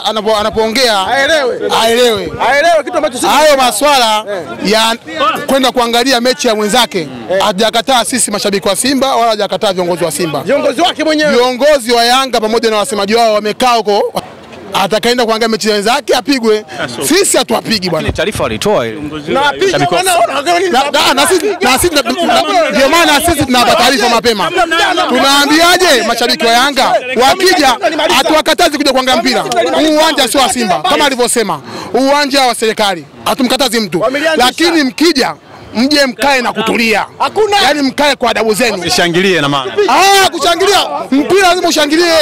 anapo- anapoongea Aelewe. aelewe Aelewe kitu ambacho sisi hayo maswala ya kwenda kuangalia mechi ya mwenzake hajakataa sisi mashabiki wa Simba wala hajakataa viongozi wa Simba. viongozi wake mwenyewe Viongozi wa Yanga pamoja na wasemaji wao wamekaa huko, atakaenda kuangalia mechi za wenzake apigwe. Sisi hatuwapigi bwana. Ni taarifa walitoa ile. na sisi- na sisi- na- na- Ndio maana sisi tunawapa taarifa mapema. Tunaambiaje mashabiki wa Yanga wakija, hatuwakatazi kuja kuangalia mpira. Huu uwanja sio wa Simba kama alivyosema, uwanja wa serikali, hatumkatazi mtu, lakini mkija mje mkae na kutulia, Hakuna. yaani mkae kwa adabu zenu. Shangilie na maana. Ah, kushangilia mpira lazima ushangilie.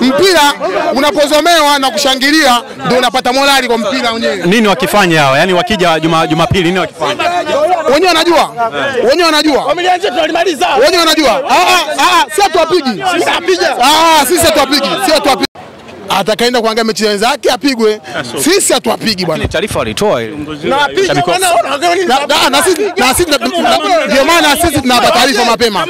Mpira unapozomewa na kushangilia ndio unapata morali kwa mpira wenyewe. Nini wakifanya hawa? Yaani wakija Juma Jumapili nini wakifanya? Wenyewe wanajua, wenyewe wanajua. Wenyewe wanajua. Ah, ah, ah, si hatuwapigi, Ah, sisi hatuwapigi, si hatuwapigi. Atakaenda kuangalia mechi ya wenzake apigwe. Sisi hatuwapigi bwana. Ni taarifa walitoa. Ile. na apiga bwana, ona, ona, Na- na- na sisi- na sisi- na- na- Ndio maana sisi tunawapa taarifa mapema.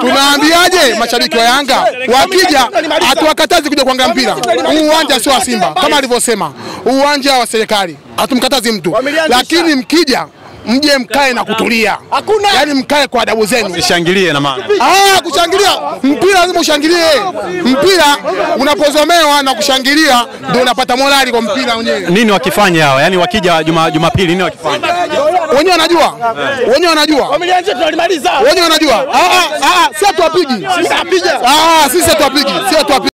Tunaambiaje mashabiki wa Yanga? wakija, hatuwakatazi kuja kuangalia mpira. Huu uwanja sio wa Simba. Kama alivyosema, uwanja wa serikali, hatumkatazi mtu, lakini mkija mje mkae na kutulia, Hakuna. yani, mkae kwa adabu zenu. Shangilie na maana. Ah, kushangilia mpira lazima ushangilie. Mpira unapozomewa na kushangilia ndio unapata morali kwa mpira wenyewe. Nini wakifanya hawa? Yani wakija Juma Jumapili nini wakifanya? Wenyewe wanajua, wenyewe wanajua, wenyewe wanajua. Ah, ah, ah, sio tuwapigi, Ah, sisi hatuwapigi, sio hatuwapigi.